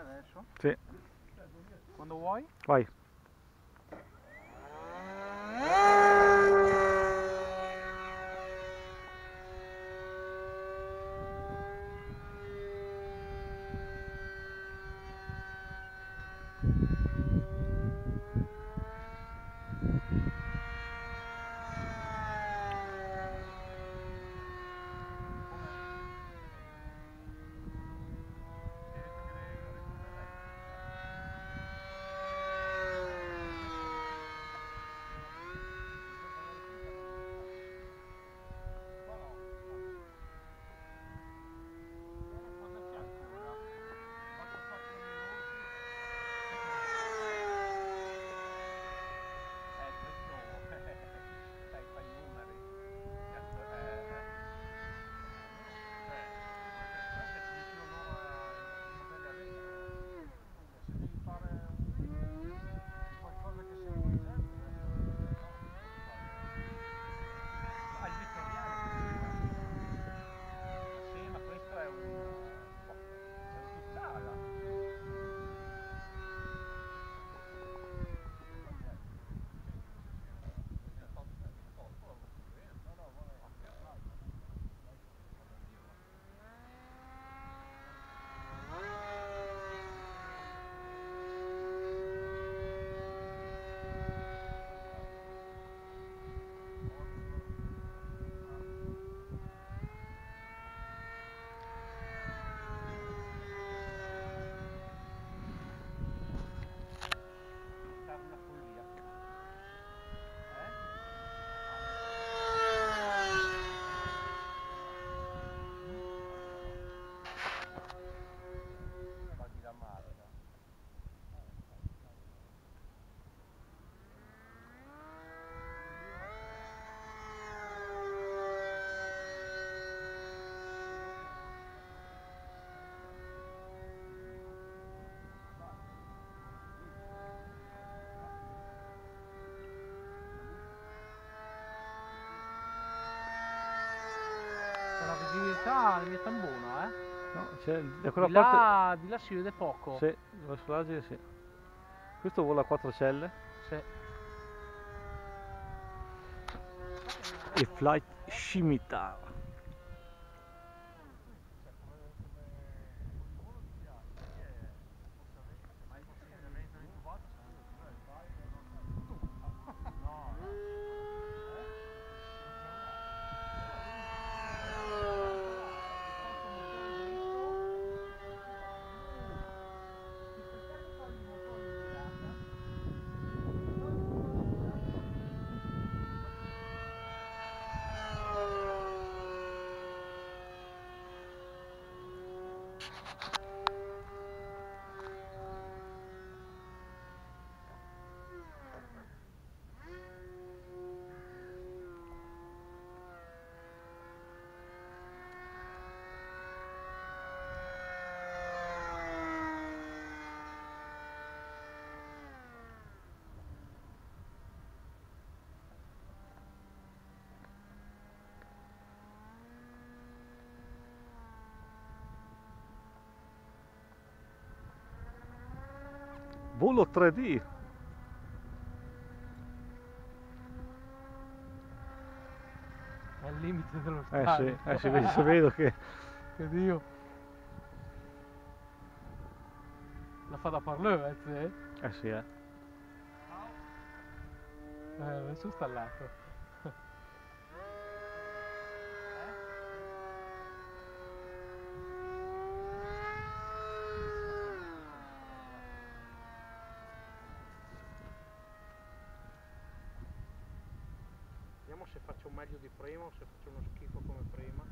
adesso? Sì, Quando vuoi? vai. Sì, visibilità nel mio tambuno, eh? No, c'è da quella Di parte... là, di là si vede poco. Sì, verso l'Asia sì. Questo vola a 4 celle. Sì. E Flight Scimitar. Volo 3D. È il limite dello Eh stadio. sì, eh sì, vedi, se vedo che... Che Dio. La fa da parleur, eh. Eh sì, eh. Eh, adesso sta lato. Se faccio meglio di prima o se faccio uno schifo come prima.